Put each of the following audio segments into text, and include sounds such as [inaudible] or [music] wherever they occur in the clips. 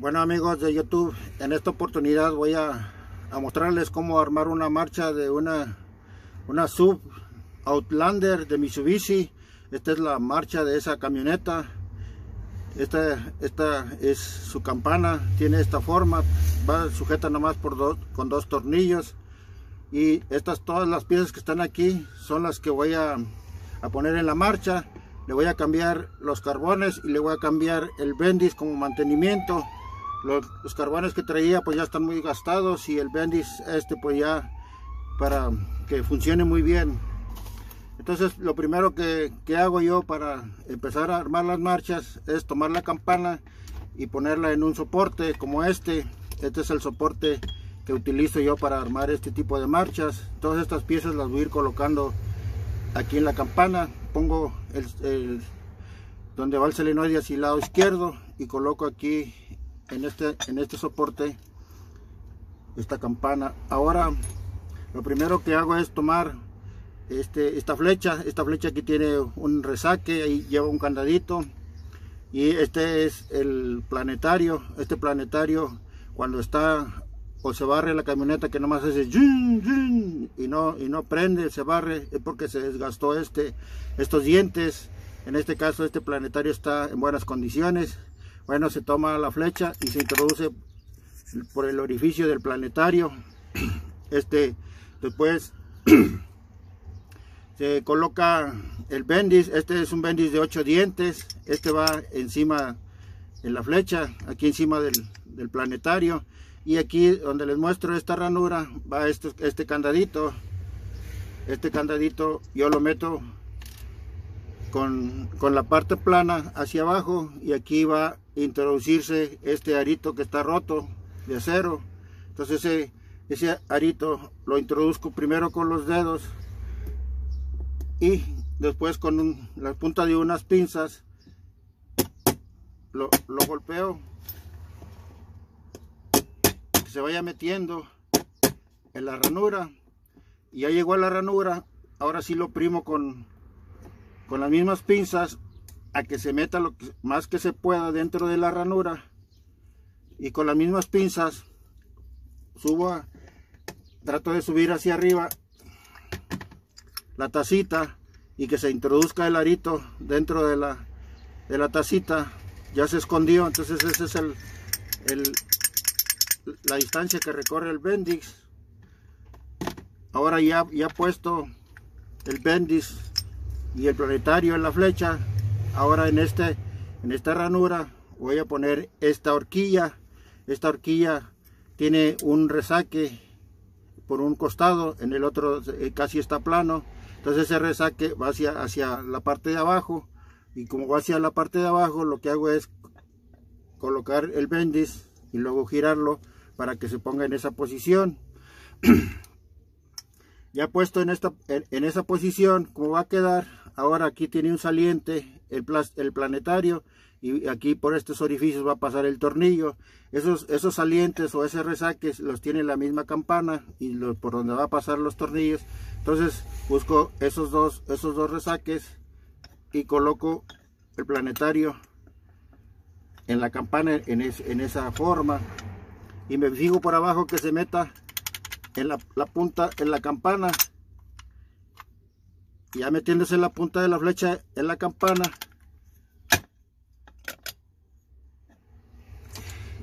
Bueno amigos de YouTube, en esta oportunidad voy a, mostrarles cómo armar una marcha de una, una sub Outlander de Mitsubishi. Esta es la marcha de esa camioneta. Esta, esta es su campana, tiene esta forma, va sujeta nomás por dos, con dos tornillos. Y estas todas las piezas que están aquí son las que voy a, a poner en la marcha. Le voy a cambiar los carbones y le voy a cambiar el bendis como mantenimiento los, carbones que traía pues ya están muy gastados y el bendis este pues ya para que funcione muy bien. Entonces lo primero que, hago yo para empezar a armar las marchas es tomar la campana y ponerla en un soporte como este. Este es el soporte que utilizo yo para armar este tipo de marchas. Todas estas piezas las voy a ir colocando aquí en la campana. Pongo el, donde va el selenoide hacia el lado izquierdo y coloco aquí en este, en este soporte esta campana. Ahora lo primero que hago es tomar este, esta flecha. Esta flecha aquí tiene un resaque, ahí lleva un candadito. Y este es el planetario. Este planetario cuando está o se barre la camioneta que nomás hace y no y no prende, se barre, es porque se desgastó este, estos dientes. En este caso este planetario está en buenas condiciones. Bueno, se toma la flecha y se introduce por el orificio del planetario. Este, después [clears throat] se coloca el bendis. Este es un bendis de 8 dientes. Este va encima en la flecha, aquí encima del, planetario. Y aquí donde les muestro esta ranura va este, este candadito. Este candadito yo lo meto con, la parte plana hacia abajo y aquí va a introducirse este arito que está roto de acero. Entonces ese, ese arito lo introduzco primero con los dedos y después con la punta de unas pinzas lo, lo golpeo se vaya metiendo en la ranura. Y ya llegó a la ranura ahora sí lo primo con con las mismas pinzas a que se meta lo más que se pueda dentro de la ranura. Y con las mismas pinzas subo trato de subir hacia arriba la tacita y que se introduzca el arito dentro de la de la tacita. Ya se escondió entonces ese es el, el la distancia que recorre el bendix. Ahora ya ya puesto el bendix y el planetario en la flecha. Ahora en este en esta ranura voy a poner esta horquilla. Esta horquilla tiene un resaque por un costado en el otro eh, casi está plano. Entonces ese resaque va hacia, hacia la parte de abajo y como va hacia la parte de abajo lo que hago es colocar el bendis y luego girarlo para que se ponga en esa posición. [clears throat] Ya puesto en esta en, esa posición como va a quedar ahora aquí tiene un saliente el, el planetario y aquí por estos orificios va a pasar el tornillo. Esos esos salientes o ese resaques los tiene la misma campana y por donde va a pasar los tornillos. Entonces busco esos dos esos dos resaques y coloco el planetario en la campana en, en esa forma. Y me fijo por abajo que se meta en la, punta, en la campana. Ya metiéndose la punta de la flecha en la campana.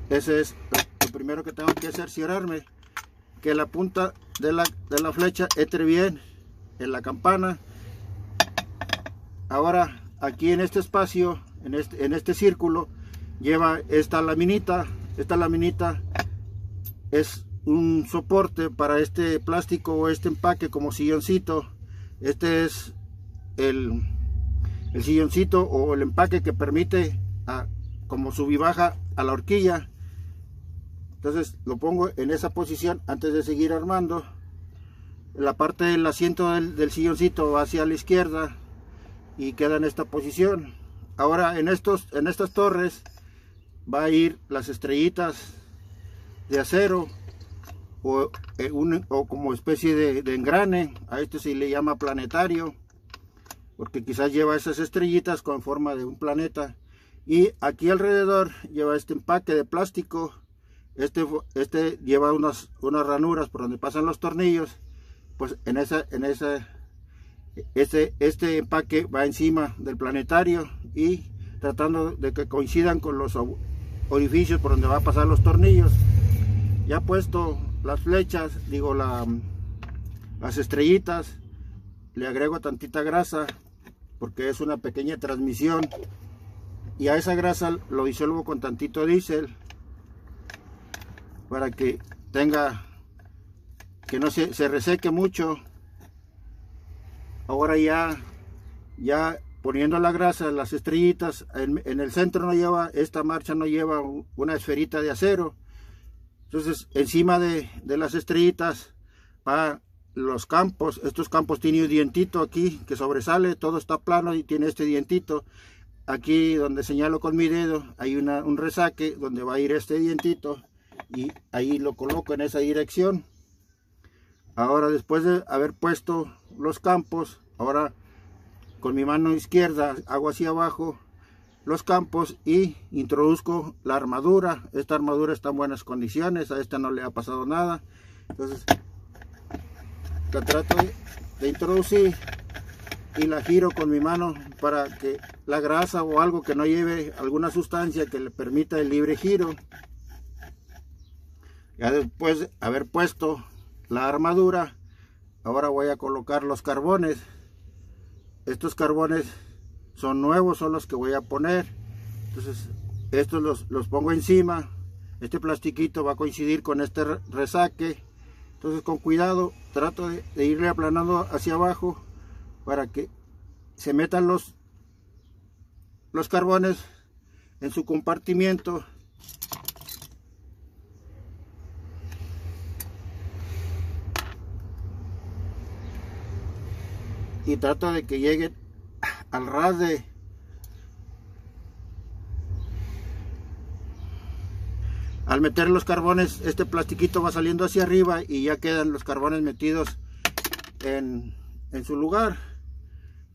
Ese es lo primero que tengo que cerciorarme. Que la punta de la, de la flecha entre bien en la campana. Ahora aquí en este espacio, en este, en este círculo, lleva esta laminita. Esta laminita es un soporte para este plástico o este empaque como silloncito este es el, silloncito o el empaque que permite a, como sub y baja a la horquilla. Entonces lo pongo en esa posición antes de seguir armando. La parte del asiento del, del silloncito va hacia la izquierda y queda en esta posición. Ahora en estos en estas torres va a ir las estrellitas de acero o, eh, o como especie de, engrane, a este se le llama planetario, porque quizás lleva esas estrellitas con forma de un planeta, y aquí alrededor lleva este empaque de plástico. Este, este lleva unas, unas ranuras por donde pasan los tornillos. Pues en esa en ese este, este empaque va encima del planetario y tratando de que coincidan con los orificios por donde va a pasar los tornillos. Ya puesto las flechas digo la, las estrellitas le agrego tantita grasa porque es una pequeña transmisión y a esa grasa lo disuelvo con tantito diésel para que tenga que no se, se reseque mucho. Ahora ya ya poniendo la grasa las estrellitas en, el centro no lleva esta marcha no lleva una esferita de acero entonces encima de, las estrellitas va los campos estos campos tienen un dientito aquí que sobresale todo está plano y tiene este dientito. Aquí donde señalo con mi dedo hay un resaque donde va a ir este dientito y ahí lo coloco en esa dirección. Ahora después de haber puesto los campos ahora con mi mano izquierda hago hacia abajo los campos y introduzco la armadura esta armadura está en buenas condiciones a esta no le ha pasado nada entonces la trato de introducir y la giro con mi mano para que la grasa o algo que no lleve alguna sustancia que le permita el libre giro. Ya después de haber puesto la armadura, ahora voy a colocar los carbones. Estos carbones son nuevos, son los que voy a poner. Entonces, estos los, los pongo encima. Este plastiquito va a coincidir con este resaque. Entonces, con cuidado, trato de, de irle aplanando hacia abajo para que se metan los, los carbones en su compartimiento y trato de que lleguen al ras de al meter los carbones este plastiquito va saliendo hacia arriba y ya quedan los carbones metidos en, en su lugar.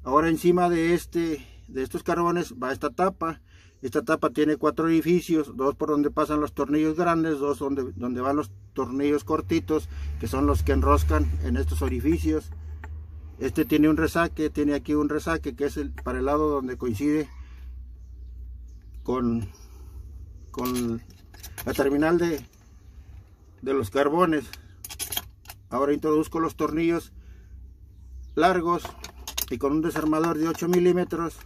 Ahora encima de este de estos carbones va esta tapa. Esta tapa tiene cuatro orificios dos por donde pasan los tornillos grandes dos donde, donde van los tornillos cortitos que son los que enroscan en estos orificios este tiene un resaque tiene aquí un resaque que es el para el lado donde coincide con con la terminal de de los carbones. Ahora introduzco los tornillos largos y con un desarmador de 8 milímetros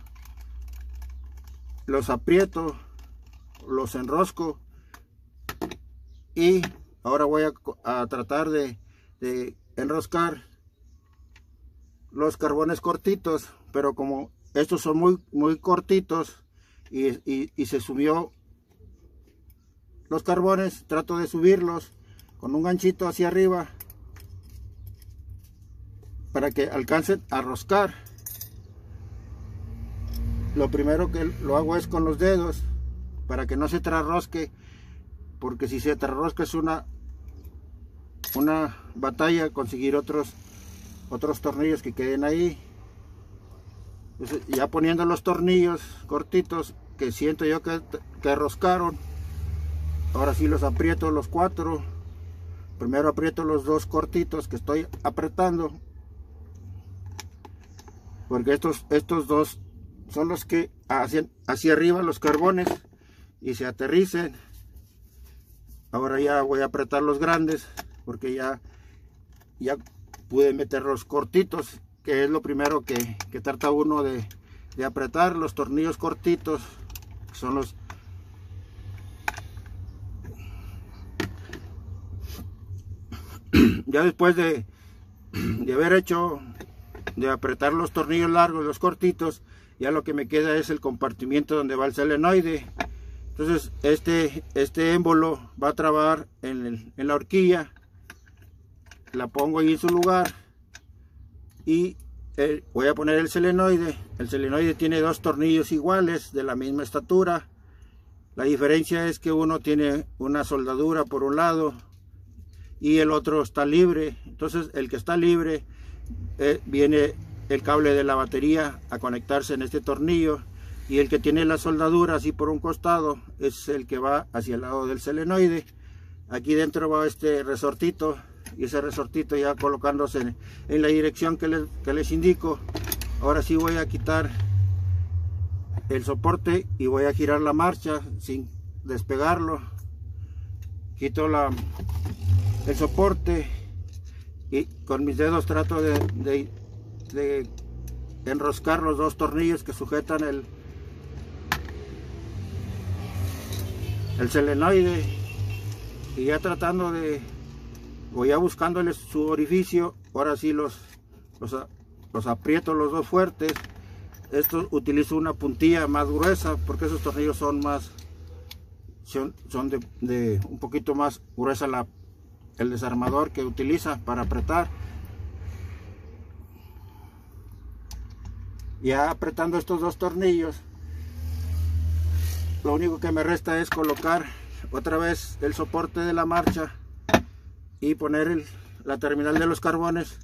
los aprieto, los enrosco y ahora voy a, tratar de, enroscar los carbones cortitos, pero como estos son muy, muy cortitos y, y se subió los carbones, trato de subirlos con un ganchito hacia arriba para que alcancen a roscar. Lo primero que lo hago es con los dedos para que no se trarrosque porque si se trarrosca es una una batalla conseguir otros otros tornillos que queden ahí. Ya poniendo los tornillos cortitos que siento yo que, que roscaron. Ahora sí los aprieto los cuatro. Primero aprieto los dos cortitos que estoy apretando. Porque estos, estos dos son los que hacen hacia arriba los carbones y se aterricen. Ahora ya voy a apretar los grandes porque ya ya pude meter los cortitos que es lo primero que, que trata uno de, de apretar los tornillos cortitos son los [clears throat] ya después de, de haber hecho de apretar los tornillos largos, los cortitos, ya lo que me queda es el compartimiento donde va el selenoide. Entonces este, este émbolo va a trabar en, la horquilla, la pongo ahí en su lugar y eh, voy a poner el selenoide. El selenoide tiene dos tornillos iguales de la misma estatura. La diferencia es que uno tiene una soldadura por un lado y el otro está libre. Entonces el que está libre eh, viene el cable de la batería a conectarse en este tornillo y el que tiene la soldadura así por un costado es el que va hacia el lado del selenoide aquí dentro va este resortito y ese resortito ya colocándose en, la dirección que les, que les indico. Ahora sí voy a quitar el soporte y voy a girar la marcha sin despegarlo. Quito la el soporte y con mis dedos trato de, de, enroscar los dos tornillos que sujetan el el selenoide. Y ya tratando de voy ya buscándole su orificio. Ahora sí los los, los aprieto los dos fuertes. Esto utilizo una puntilla más gruesa porque esos tornillos son más son, son de, de, un poquito más gruesa la, el desarmador que utiliza para apretar. Ya apretando estos dos tornillos lo único que me resta es colocar otra vez el soporte de la marcha y poner la terminal de los carbones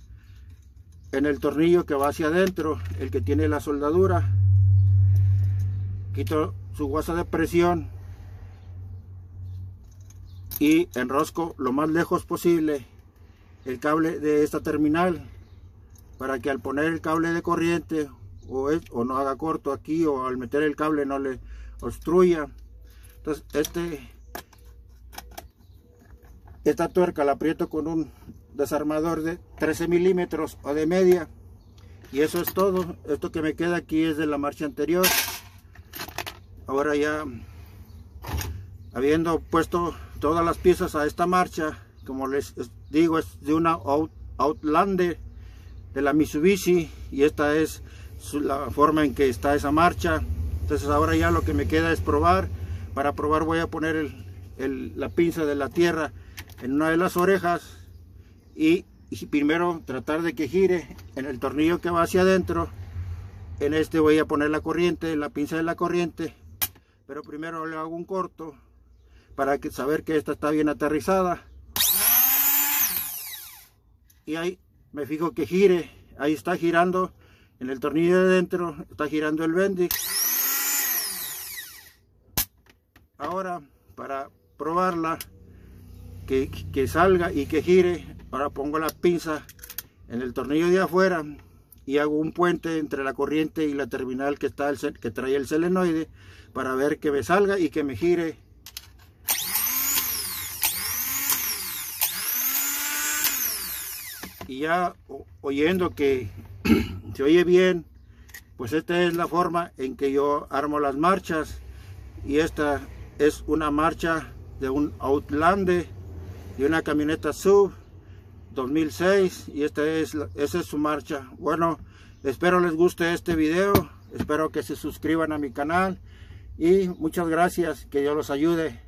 en el tornillo que va hacia adentro el que tiene la soldadura. Quito su guasa de presión y enrosco lo más lejos posible el cable de esta terminal para que al poner el cable de corriente o, o no haga corto aquí o al meter el cable no le obstruya. Entonces este esta tuerca la aprieto con un desarmador de 13 milímetros o de media. Y eso es todo. Esto que me queda aquí es de la marcha anterior. Ahora ya habiendo puesto todas las piezas a esta marcha como les digo es de una Outlander de la Mitsubishi y esta es la forma en que está esa marcha. Entonces ahora ya lo que me queda es probar. Para probar voy a poner la pinza de la tierra en una de las orejas y, primero tratar de que gire en el tornillo que va hacia adentro. En este voy a poner la corriente la pinza de la corriente pero primero le hago un corto para saber que esta está bien aterrizada. Y ahí me fijo que gire. Ahí está girando en el tornillo de dentro está girando el bendix. Ahora para probarla que, salga y que gire ahora pongo la pinza en el tornillo de afuera y hago un puente entre la corriente y la terminal que está el, que trae el selenoide para ver que me salga y que me gire. Y ya oyendo que [clears throat] se oye bien pues esta es la forma en que yo armo las marchas. Y esta es una marcha de un Outlander y una camioneta sub 2006 y esta es esa es su marcha. Bueno espero les guste este video espero que se suscriban a mi canal y muchas gracias que Dios los ayude